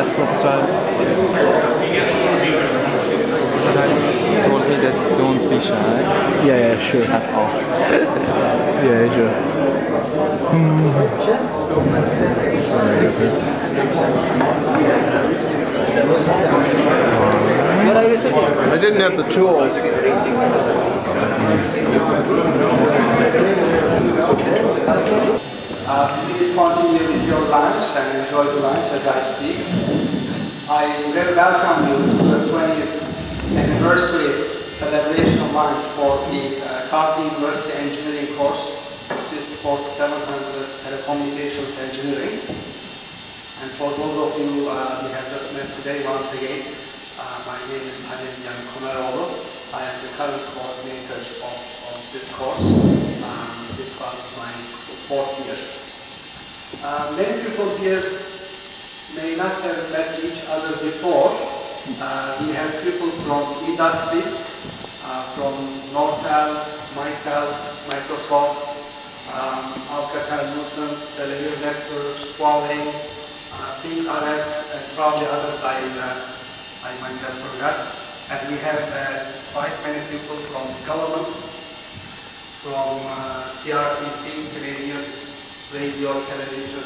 ask Professor told me that don't be shy. Yeah, yeah, sure. That's off. Yeah, sure. I didn't have the tools. Uh, please continue with your lunch and enjoy the lunch as I speak. I very welcome you to the 20th anniversary celebration lunch for the uh, University Engineering course. This is for 700 telecommunications engineering. And for those of you uh, we have just met today, once again, uh, my name is Halim Yanikomeroğlu. I am the current coordinator of, of this course. Um, this was my fourth year. Uh, many people here may not have met each other before. Uh, we have people from industry, uh, from Nortel, Mitel, Microsoft, um, Alcatel Lucent, Television Networks, Huawei, uh, Arab, and probably others I, uh, I might have forgot. And we have uh, quite many people from government, from uh, CRTC, Canadian Radio, Television,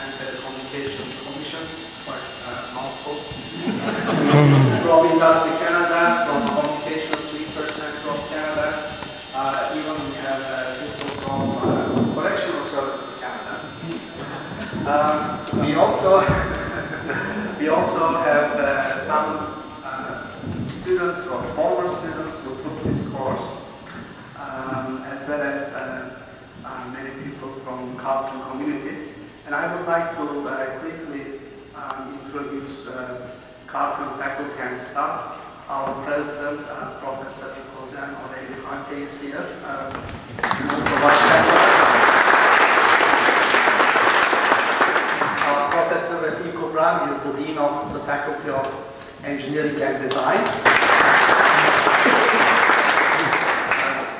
and Telecommunications Commission. It's quite a mouthful. from Industry Canada, from Communications Research Center of Canada, uh, even we have uh, people from uh, Correctional Services Canada. Um, we also we also have uh, some uh, students or former students who took this course, well as uh, uh, many people from Carleton community. And I would like to uh, quickly um, introduce Carleton faculty and staff. Our president, Professor Roseann Runte is here, and also Vice Chancellor. Professor Rafik Goubran is the Dean of the Faculty of Engineering and Design.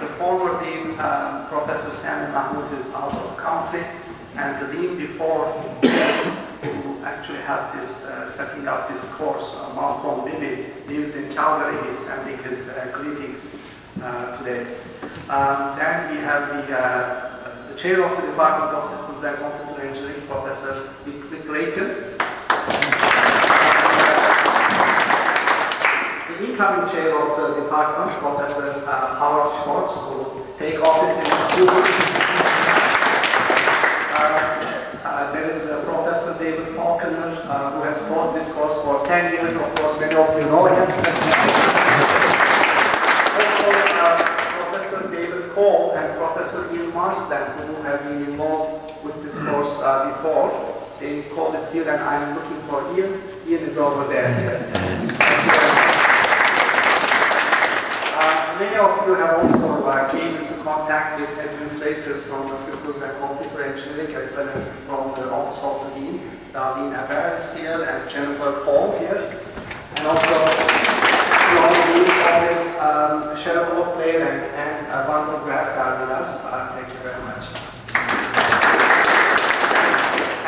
The former Dean, um, Professor Sami Mahmoud, is out of country, and the Dean before who actually had this, uh, setting up this course, uh, Malcolm Bibby, lives in Calgary. He's sending his uh, greetings uh, today. Um, then we have the, uh, the chair of the Department of Systems and Computer Engineering, Professor Vic Vic The incoming chair of the department, Professor uh, Howard Schwartz, will take office in few weeks. Uh, uh, there is Professor David Falconer, uh, who has taught this course for 10 years. Of course, many of you know him. also, uh, Professor David Cole and Professor Ian Marsden, who have been involved with this course uh, before. They Cole this here, and I'm looking for Ian. Ian is over there. Yes. Many of you have also uh, came contact with administrators from the Systems and Computer Engineering as well as from the Office of the Dean. Darlene Aber here and Jennifer Paul here. And also from the Dean's Office, um, Cheryl Oakley and, and uh, Wanda Graft are with us. Uh, thank you very much.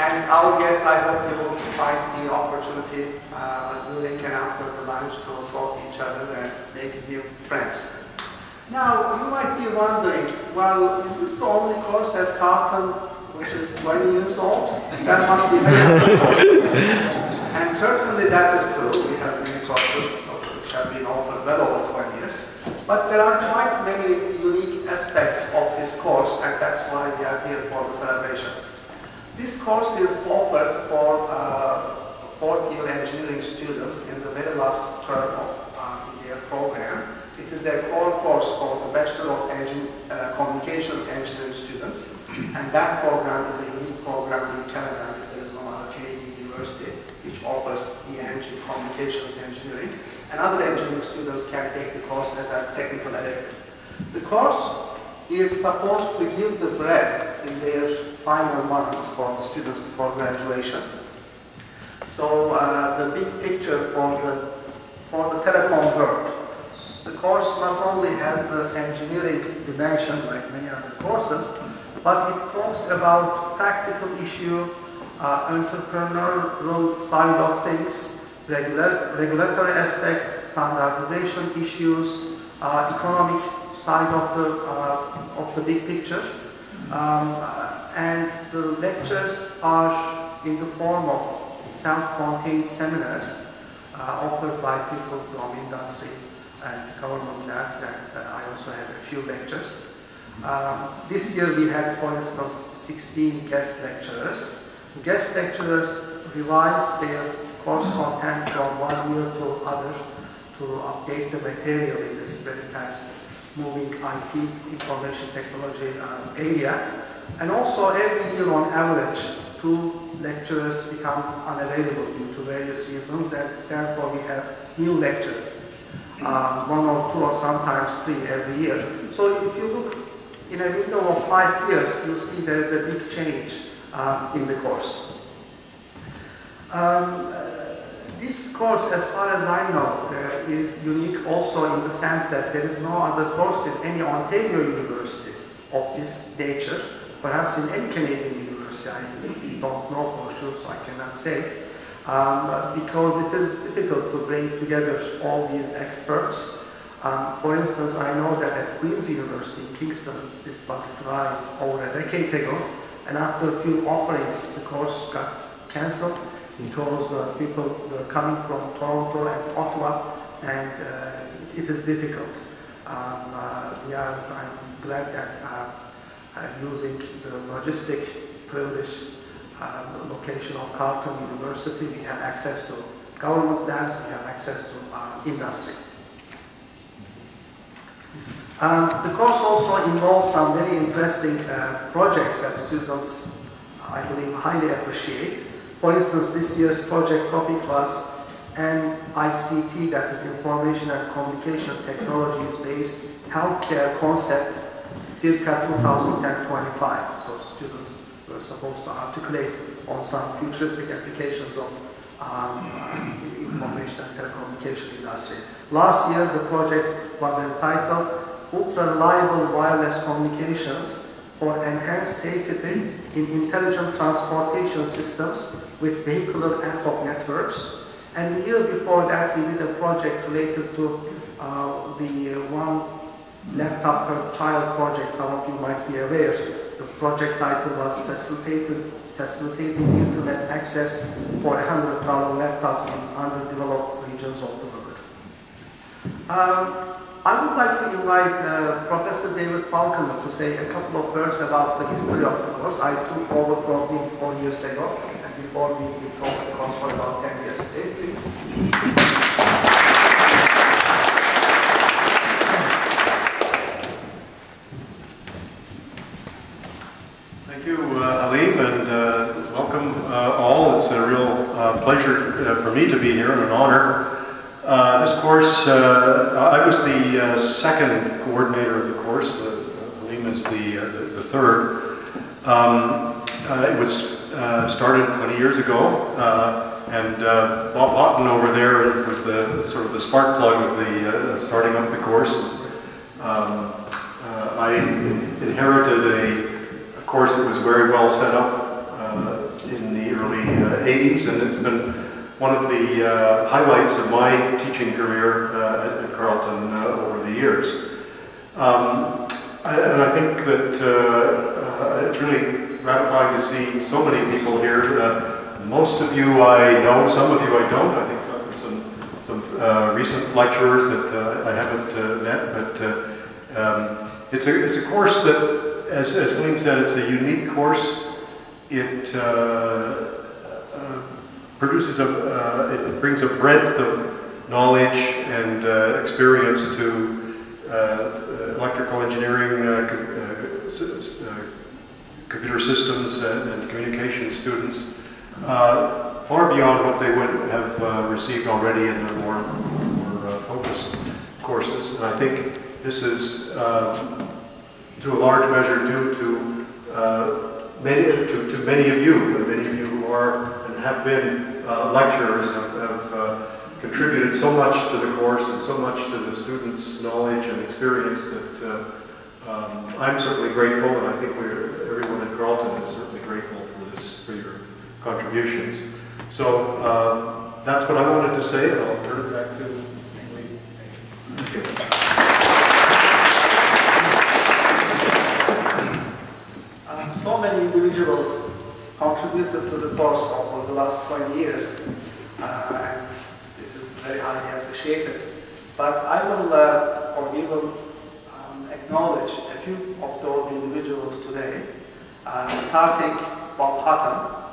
And our guests, I hope you will find the opportunity uh, during and after the lunch to talk to each other and make new friends. Now, you might be wondering, well, is this the only course at Carleton which is 20 years old? That must be many courses. And certainly that is true. We have many courses which have been offered well over 20 years. But there are quite many unique aspects of this course, and that's why we are here for the celebration. This course is offered for uh, fourth year engineering students in the very last term of uh, their program. Is a core course for the Bachelor of Engin uh, Communications Engineering students, and that program is a unique program in Canada there is no other Canadian university which offers ENG Communications Engineering, and other engineering students can take the course as a technical elective. The course is supposed to give the breadth in their final months for the students before graduation. So uh, the big picture for the for the telecom world. The course not only has the engineering dimension like many other courses, but it talks about practical issue uh, entrepreneurial side of things, regular, regulatory aspects, standardization issues, uh, economic side of the, uh, of the big picture. Um, and the lectures are in the form of self-contained seminars uh, offered by people from industry and government labs and uh, I also have a few lectures. Um, this year we had, for instance, 16 guest lecturers. Guest lecturers revise their course content from one year to other to update the material in this very fast moving IT, information technology um, area. And also every year on average, two lecturers become unavailable due to various reasons and therefore we have new lecturers. Um, one or two or sometimes three every year. So if you look in a window of five years, you'll see there is a big change uh, in the course. Um, this course, as far as I know, uh, is unique also in the sense that there is no other course in any Ontario university of this nature, perhaps in any Canadian university, I don't know for sure, so I cannot say, um, because it is difficult to bring together all these experts. Um, for instance, I know that at Queen's University in Kingston, this was tried over a decade ago, and after a few offerings, the course got cancelled because uh, people were coming from Toronto and Ottawa, and uh, it is difficult. Um, uh, yeah, I'm glad that uh, uh, using the logistic privilege uh, location of Carleton University, we have access to government labs, we have access to industry. Um, the course also involves some very interesting projects that students, I believe, highly appreciate. For instance, this year's project topic was NICT, that is Information and Communication Technologies based healthcare concept circa 2025. So students supposed to articulate on some futuristic applications of um, information and telecommunication industry. Last year, the project was entitled Ultra Reliable Wireless Communications for enhanced safety in intelligent transportation systems with vehicular ad hoc networks. And the year before that, we did a project related to uh, the uh, one laptop per child project, some of you might be aware. Project title was Facilitating Internet Access for $100 laptops in underdeveloped regions of the world. Um, I would like to invite uh, Professor David Falconer to say a couple of words about the history of the course. I took over from him four years ago, and before he taught the course for about 10 years. Dave, please. Thank you, uh, Alim, and uh, welcome uh, all. It's a real uh, pleasure uh, for me to be here and an honor. Uh, this course, uh, I was the uh, second coordinator of the course. Uh, Alim is the, uh, the, the, third. Um, uh, it was started 20 years ago, and Bob Haughton over there was the sort of the spark plug of the starting up the course. Um, I inherited a, a, course that was very well set up in the early 80s, and it's been one of the uh, highlights of my teaching career uh, at, Carleton uh, over the years. Um, think that uh, uh, it's really gratifying to see so many people here. most of you I know, some of you I don't. I think some, some, some recent lecturers that I haven't met, but um, it's, a, it's a course that, as, as Gleam said, it's a unique course. It produces a, uh, it brings a breadth of knowledge and uh, experience to uh, electrical engineering, uh, uh, computer systems and, and, communication students, far beyond what they would have received already in their more, more focused courses. And I think this is, um, to a large measure, due to many, to, to many of you, many of you who are and have been uh, lecturers have, have uh, contributed so much to the course and so much to the students' knowledge and experience that uh, um, I'm certainly grateful, and I think everyone at Carleton is certainly grateful for this, for your contributions. So um, that's what I wanted to say, and I'll turn it back to Lee. Thank you. Um, so many individuals contributed to the course over the last 20 years, uh, and this is very highly appreciated. But I will, uh, or we will, acknowledge a few of those individuals today, uh, starting Bob Haughton.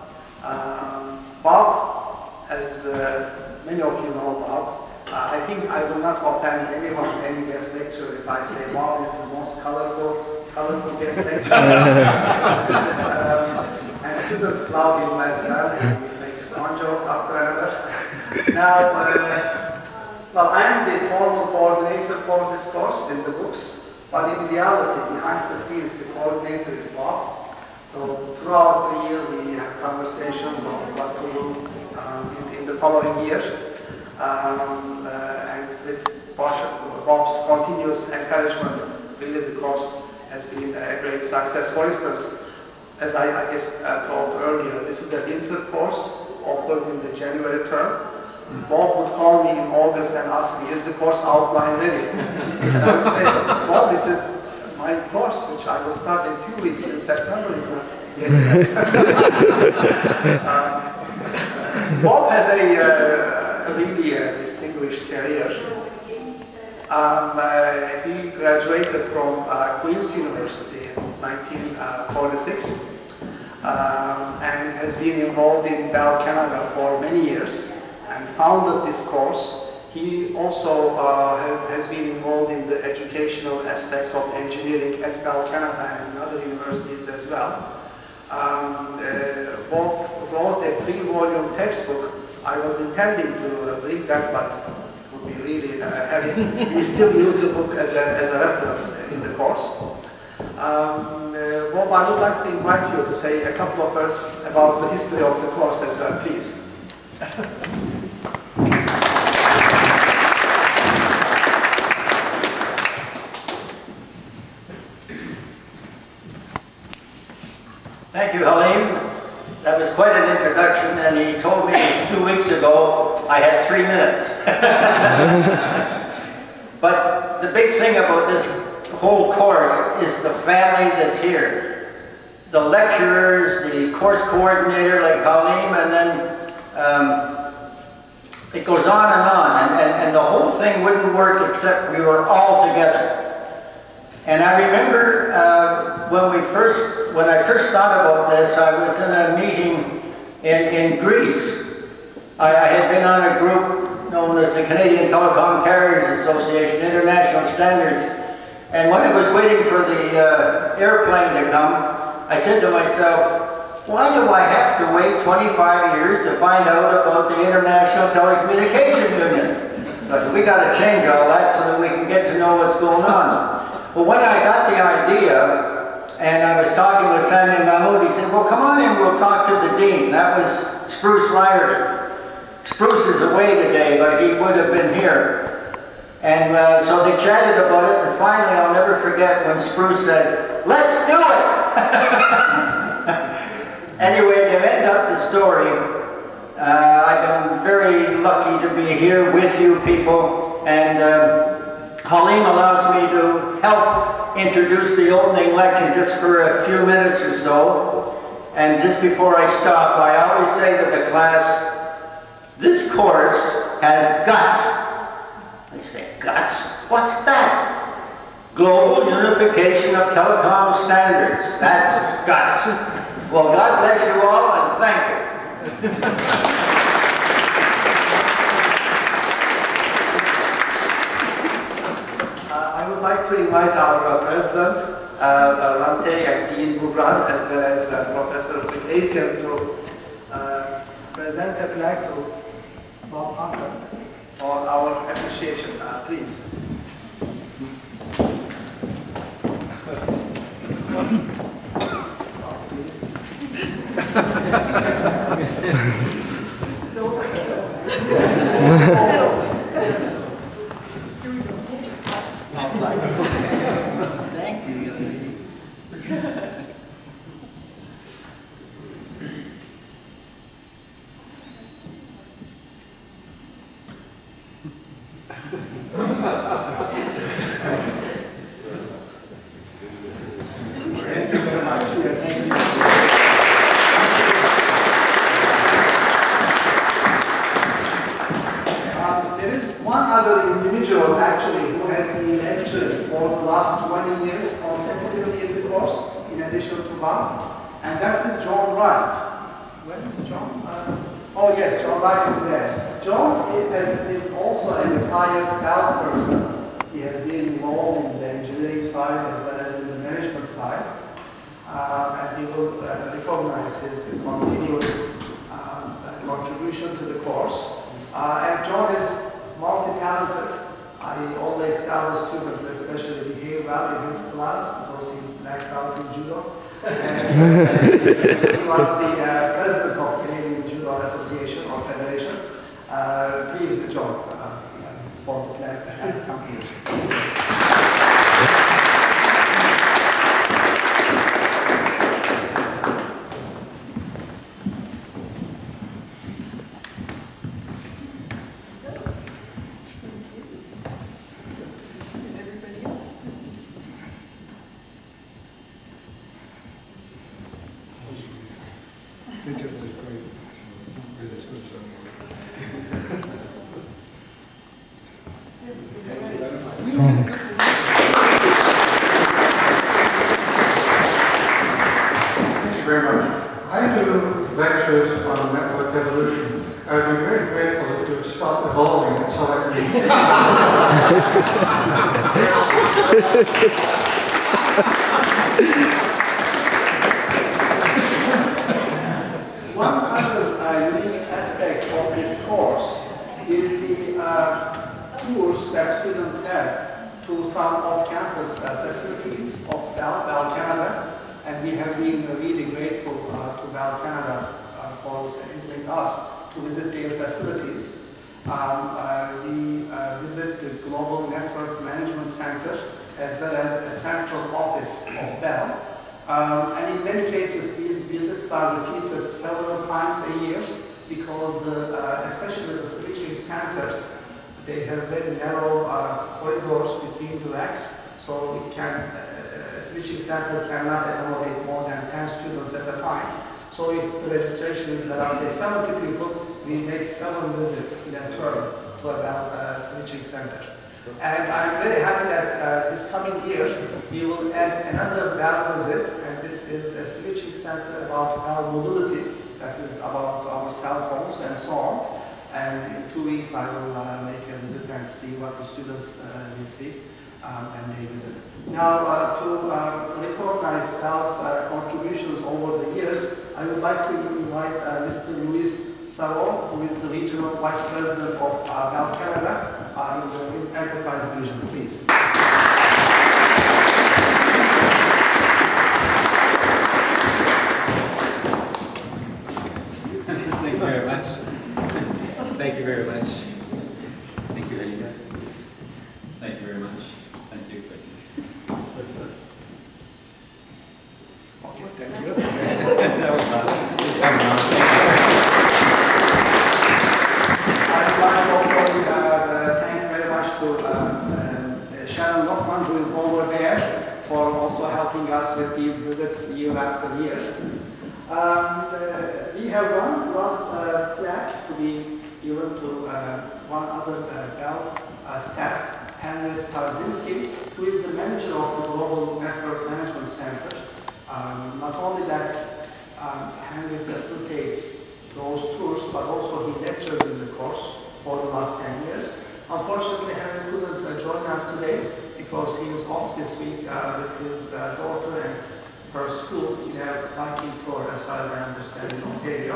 Um, Bob, as uh, many of you know Bob, uh, I think I will not offend anyone, in any guest lecturer, if I say Bob is the most colorful, colorful guest lecturer. um, and students love him as well. and He makes one joke after another. Now, uh, well, I am the formal coordinator for this course in the books, but in reality, behind the scenes, the coordinator is Bob. So throughout the year, we have conversations on what to do um, in, in the following year. Um, uh, and with Bob's continuous encouragement, really the course has been a great success. For instance, as I, I guess uh, told earlier, this is a winter course offered in the January term. Bob would call me in August and ask me, is the course outline ready? and I would say, Bob, it is my course, which I will start in a few weeks in September, is not yet um, Bob has a uh, really uh, distinguished career. Um, uh, he graduated from uh, Queen's University in 1946 um, and has been involved in Bell Canada for many years founded this course. He also uh, has been involved in the educational aspect of engineering at Bell Canada and other universities as well. Um, uh, Bob wrote a three-volume textbook. I was intending to uh, bring that, but it would be really uh, heavy. we still use the book as a, as a reference in the course. Um, uh, Bob, I would like to invite you to say a couple of words about the history of the course as well, please. Thank you, Halim. That was quite an introduction, and he told me two weeks ago I had three minutes. but the big thing about this whole course is the family that's here. The lecturers, the course coordinator like Halim, and then um, it goes on and on, and, and, and the whole thing wouldn't work except we were all together. And I remember uh, when we first, when I first thought about this, I was in a meeting in, in Greece. I, I had been on a group known as the Canadian Telecom Carriers Association, International Standards. And when I was waiting for the uh, airplane to come, I said to myself, why do I have to wait 25 years to find out about the International Telecommunication Union? So I said, we got to change all that so that we can get to know what's going on. But when I got the idea, and I was talking with Sammy Mahmood, he said, well, come on in, we'll talk to the dean. That was Spruce Lyerton. Spruce is away today, but he would have been here. And uh, so they chatted about it, and finally, I'll never forget when Spruce said, let's do it! anyway, to end up the story, uh, I've been very lucky to be here with you people, and uh, Halim allows me to help introduce the opening lecture just for a few minutes or so. And just before I stop, I always say to the class, this course has guts. They say, guts? What's that? Global Unification of Telecom Standards. That's guts. Well, God bless you all and thank you. Uh, I would like to invite our uh, president, uh, Runte and Dean Goubran, as well as uh, Professor Aitken to uh, present a plaque to Bob for our appreciation. Uh, please. Please. this is over. Thank you, young lady. Club, and that is John Wright. Where is John? Uh, Wright is there. John is, is also a retired bell person. He has been involved in the engineering side as well as in the management side. Uh, and he will uh, recognize his continuous um, contribution to the course. Uh, and John is multi-talented. I always tell the students, especially behave well in his class because he's background in judo. And uh, he was the uh, president of Canadian Judo Association. Uh, please, John, uh, for the plan company. think it was great. Great as good as anyone. Thank you very much. I do lectures on network evolution. I would be very grateful if you would stop evolving it so I can One other uh, unique aspect of this course is the uh, tours that students have to some off-campus uh, facilities of Bell, Canada, and we have been really grateful uh, to Bell Canada uh, for enabling us to visit their facilities. Um, uh, we visit the Global Network Management Center as well as a central office of Bell. Um, and in many cases, these visits are repeated several times a year because, the, uh, especially the switching centers, they have very narrow uh, corridors between the racks, so it can, uh, a switching center cannot accommodate more than 10 students at a time. So if the registration is, let us say, 70 people, we make seven visits in a term to a uh, switching center. And I'm very happy that uh, this coming year we will add another bell visit, and this is a switching center about bell mobility, that is about our cell phones and so on. And in two weeks I will uh, make a visit and see what the students uh, will see um, and they visit. Now uh, to uh, recognize Bell's uh, contributions over the years, I would like to invite uh, Mr. Luis Savon, who is the Regional Vice President of uh, Bell Canada in the Enterprise Division, please. Thank you very much. Thank you very much. Thank you very much. Thank you very much. Thank you. Okay, thank you. That was awesome. Just having on. I'd like also uh, uh, thank very much to uh, uh, Sharon Lockman, who is over there, for also helping us with these visits year after year. Um, uh, we have one last uh, plaque to be given to uh, one other uh, Bell uh, staff, Henry Starzinski, who is the manager of the Global Network Management Center. Um, not only that, um, Henry facilitates those tours, but also he lectures in the course for the last 10 years. Unfortunately, Henry couldn't uh, join us today because he is off this week uh, with his uh, daughter and her school in a biking tour, as far as I understand, in Ontario,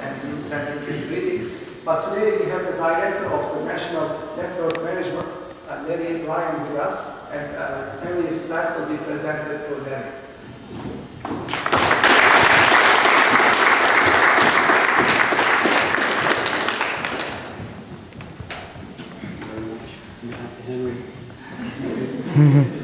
and he's sending his greetings. But today we have the director of the National Network Management, uh, Larry Ryan, with us, and uh, Henry's plaque will be presented to Larry. Henry. Okay,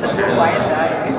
Such a quiet guy.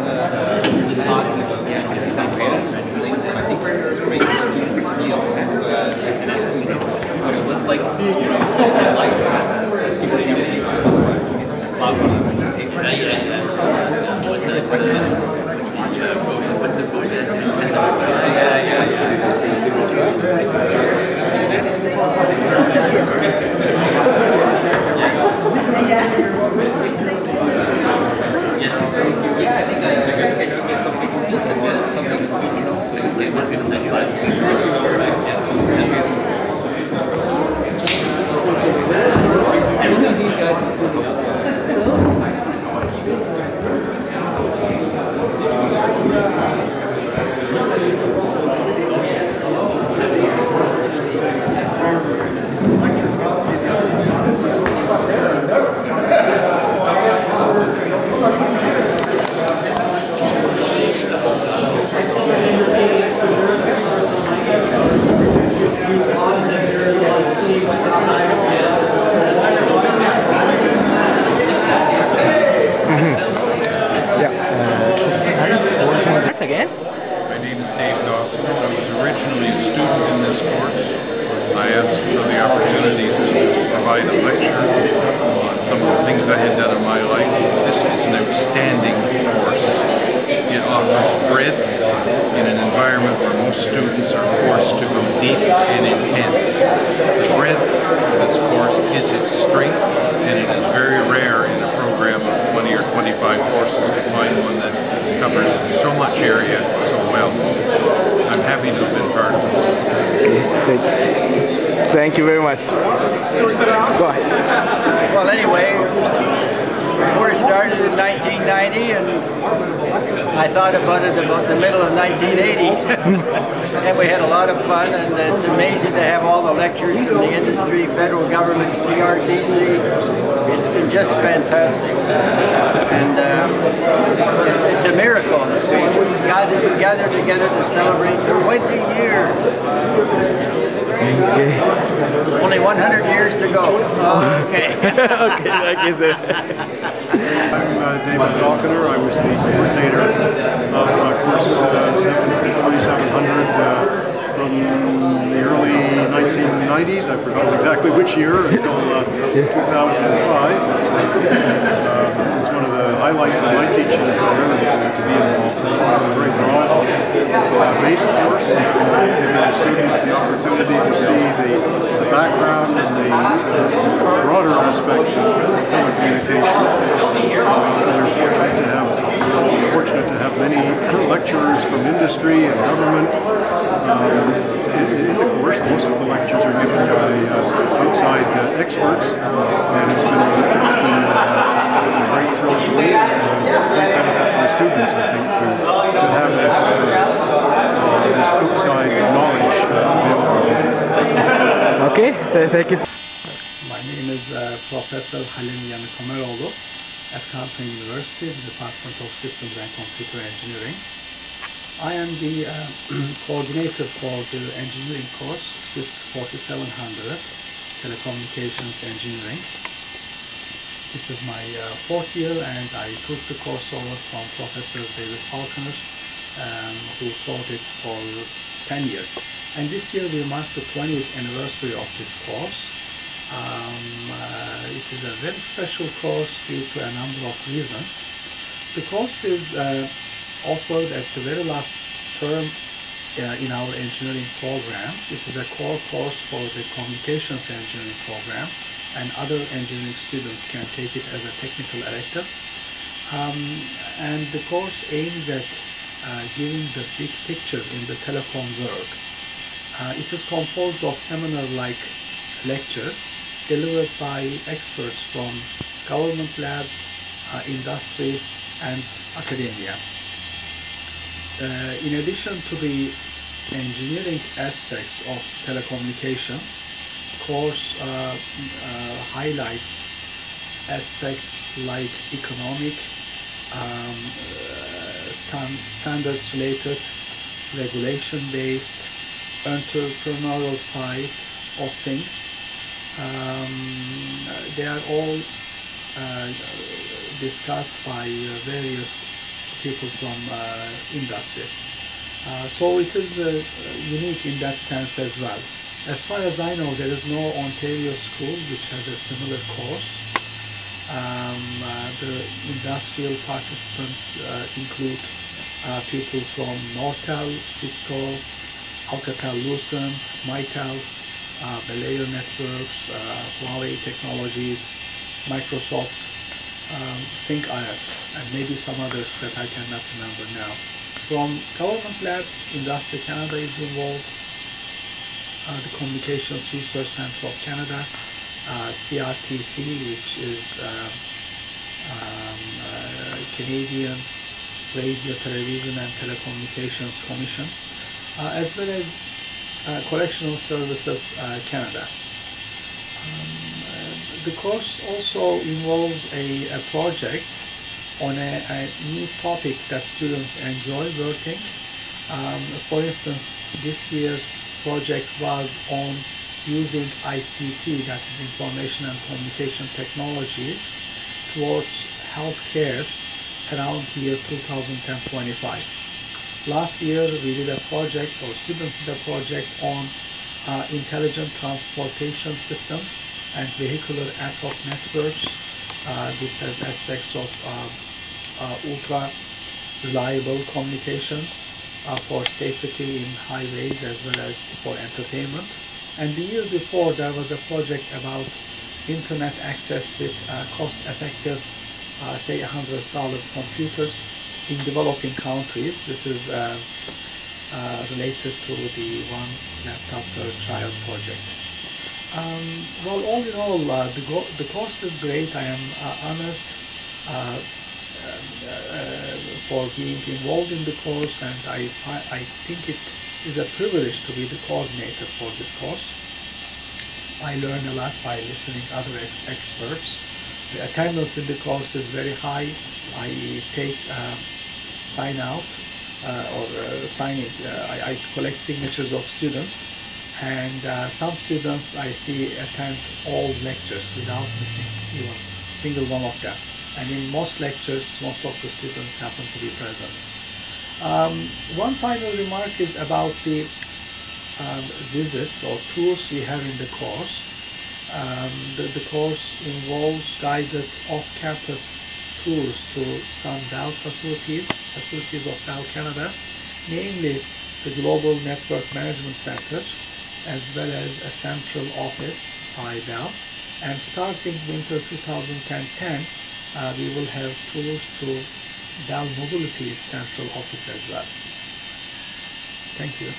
Thank, you very much. Go ahead. Well, anyway, the course started in 1990 and I thought about it about the middle of 1980. and we had a lot of fun and it's amazing to have all the lectures from the industry, federal government, CRTC. It's been just fantastic. And um, it's, it's a miracle that we gathered, gathered together to celebrate 20 years. Okay. Only 100 years to go. Okay. okay, thank you, sir. I'm uh, David Falconer. I was the coordinator of uh, course uh, 4700 uh, from the early 1990s. I forgot exactly which year until uh, 2005. Uh, it's one of the highlights of my teaching career to, to be involved. in. It was a very broad uh, based course, giving the students the opportunity to see the, the background and the uh, broader aspects of telecommunication. Uh, we're fortunate to have fortunate to have many lecturers from industry and government. Um, in, in the course, most of the lectures are given by uh, outside uh, experts, and it's been it's been uh, a great thrill for me and a great benefit to the students, I think, to to have this uh, uh, this outside knowledge uh, available to them. Okay, th- thank you. My name is uh, Professor Halim Yanikomeroğlu at Carleton University, the Department of Systems and Computer Engineering. I am the uh, coordinator for the engineering course, SYSC 4700, Telecommunications Engineering. This is my uh, fourth year and I took the course over from Professor David Falconer, um, who taught it for 10 years. And this year we mark the 20th anniversary of this course. Um, uh, it is a very special course due to a number of reasons. The course is uh, offered at the very last term uh, in our engineering program. It is a core course for the communications engineering program and other engineering students can take it as a technical elective. Um, and the course aims at uh, giving the big picture in the telecom world. Uh, it is composed of seminar-like lectures delivered by experts from government labs, uh, industry, and academia. Uh, in addition to the engineering aspects of telecommunications, course uh, uh, highlights aspects like economic, um, uh, stan- standards related, regulation based, entrepreneurial side of things. Um, they are all uh, discussed by uh, various people from uh, industry. Uh, so it is uh, unique in that sense as well. As far as I know, there is no Ontario school which has a similar course. Um, uh, the industrial participants include people from Nortel, Cisco, Alcatel-Lucent, Mitel, uh, Networks, uh, Huawei Technologies, Microsoft, um, Think IR, and maybe some others that I cannot remember now. From Government Labs, Industry Canada is involved, uh, the Communications Research Center of Canada, uh, CRTC, which is uh, um, uh, Canadian Radio, Television and Telecommunications Commission, as well as uh, Correctional Services uh, Canada. Um, uh, the course also involves a, a project on a, a new topic that students enjoy working. Um, for instance, this year's project was on using ICT, that is Information and Communication Technologies, towards healthcare around year 2025. Last year we did a project, or students did a project on uh, intelligent transportation systems and vehicular ad hoc networks. Uh, this has aspects of uh, uh, ultra reliable communications uh, for safety in highways as well as for entertainment. And the year before there was a project about internet access with uh, cost-effective, uh, say $100 computers in developing countries. This is uh, uh, related to the One Laptop Per Child project. Um, well, all in all, uh, the, the course is great. I am uh, honored uh, for being involved in the course, and I, I think it is a privilege to be the coordinator for this course. I learn a lot by listening other ex- experts. The attendance in the course is very high. I take uh, sign out uh, or uh, sign. Uh, I, I collect signatures of students, and some students I see attend all lectures without missing even single one of them. And in most lectures, most of the students happen to be present. Um, one final remark is about the um, visits or tours we have in the course. Um, the, the course involves guided off-campus tours to some Bell facilities, facilities of Bell Canada, namely the Global Network Management Center, as well as a central office by Bell. And starting winter 2010, uh, we will have tours to Bell Mobility's central office as well. Thank you.